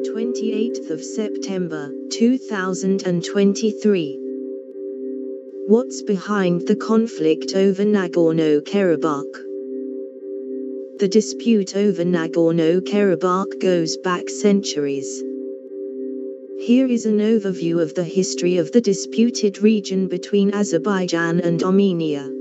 28th of September, 2023. What's behind the conflict over Nagorno-Karabakh? The dispute over Nagorno-Karabakh goes back centuries. Here is an overview of the history of the disputed region between Azerbaijan and Armenia.